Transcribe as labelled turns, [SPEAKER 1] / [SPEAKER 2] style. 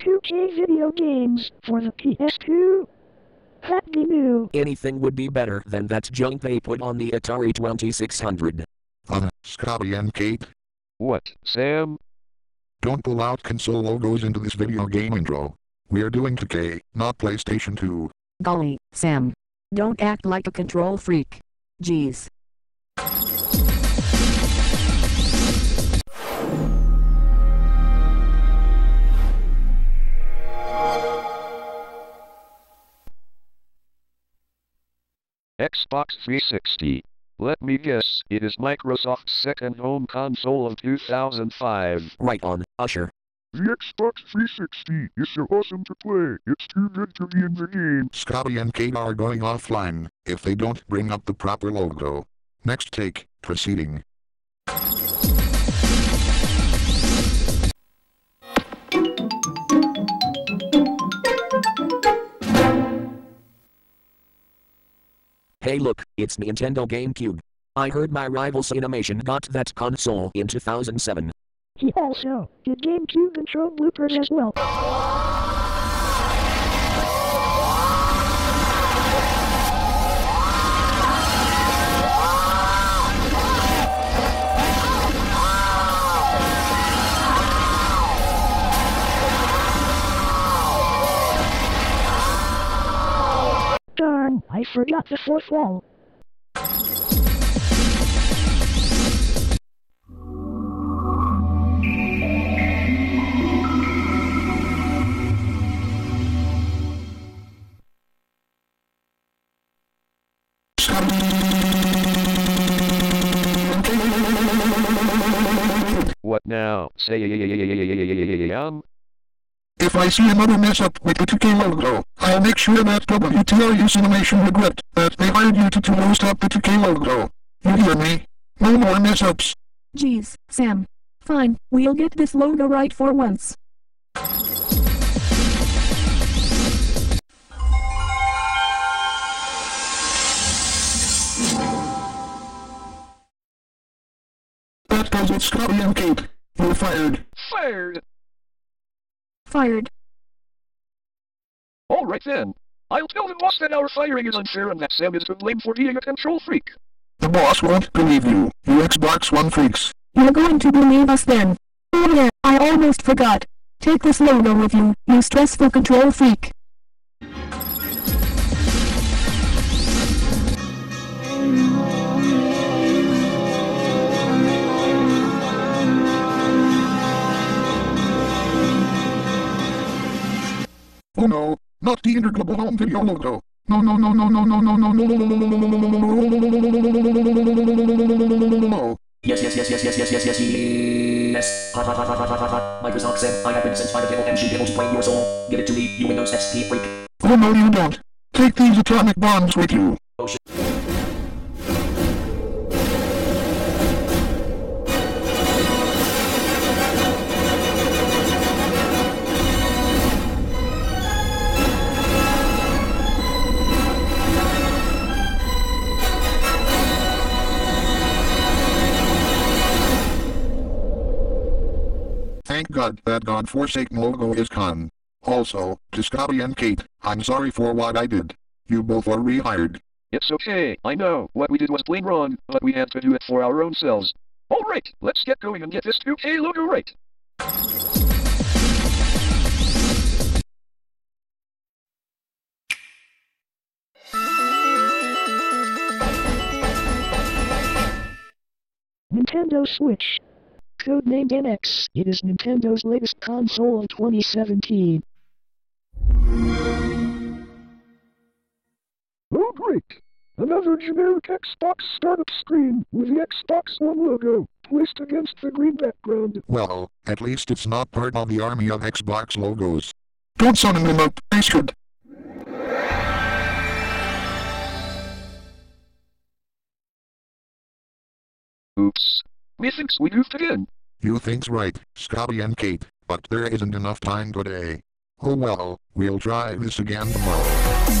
[SPEAKER 1] 2K video games for the PS2. Happy New.
[SPEAKER 2] Anything would be better than that junk they put on the Atari 2600.
[SPEAKER 3] Uh, Scotty and Kate,
[SPEAKER 4] What, Sam?
[SPEAKER 3] don't pull out console logos into this video game intro. We're doing 2K, not PlayStation 2.
[SPEAKER 5] Golly, Sam. Don't act like a control freak. Jeez.
[SPEAKER 4] Xbox 360. Let me guess, it is Microsoft's second home console of 2005.
[SPEAKER 2] Right on, Usher.
[SPEAKER 6] The Xbox 360 is so awesome to play. It's too good to be in the game.
[SPEAKER 3] Scotty and Kate are going offline if they don't bring up the proper logo. Next take, proceeding.
[SPEAKER 2] Hey look, it's Nintendo GameCube. I heard my rival Cinemation got that console in 2007.
[SPEAKER 1] He also did GameCube control bloopers as well. Darn, I forgot the fourth wall.
[SPEAKER 4] What now, Sam?
[SPEAKER 3] If I see another mess up with the 2K logo, I'll make sure that WTRU Cinemation regret that they hired you to, to roast up the 2K logo. You hear me? No more mess ups.
[SPEAKER 5] Jeez, Sam. Fine, we'll get this logo right for once.
[SPEAKER 3] That does it, Scotty and Kate. You're fired.
[SPEAKER 4] Fired!
[SPEAKER 5] Fired.
[SPEAKER 4] Alright then. I'll tell the boss that our firing is unfair and that Sam is to blame for being a control freak.
[SPEAKER 3] The boss won't believe you, you Xbox One freaks.
[SPEAKER 5] You're going to believe us then. Oh yeah, I almost forgot. Take this logo with you, you stressful control freak.
[SPEAKER 3] No, not the Interglobal Home Video logo. No, no, no, no, no, no, no, no, no, no. No, no no no no no no no no no no no no no
[SPEAKER 2] Yes, yes, yes, yes, yes, yes, yes, yes, yes. Ha ha ha ha ha ha ha. Microsoft said I have been sent by the devil and be able to claim your soul. Give it to me, you Windows XP freak.
[SPEAKER 3] Oh no, you don't. Take these atomic bombs with you.
[SPEAKER 2] Oh shit.
[SPEAKER 3] Thank God that God-forsaken logo is gone. Also, to Scotty and Kate, I'm sorry for what I did. You both are rehired.
[SPEAKER 4] It's okay, I know, what we did was plain wrong, but we had to do it for our own selves. Alright, let's get going and get this 2K logo right.
[SPEAKER 1] Nintendo Switch. Codenamed NX, it is Nintendo's latest console of 2017.
[SPEAKER 6] Oh great! Another generic Xbox startup screen with the Xbox One logo placed against the green background.
[SPEAKER 3] Well, at least it's not part of the army of Xbox logos. Don't summon them up, I should.
[SPEAKER 4] Oops. Methinks we goofed again.
[SPEAKER 3] You thinks right, Scotty and Kate, but there isn't enough time today. Oh well, we'll try this again tomorrow.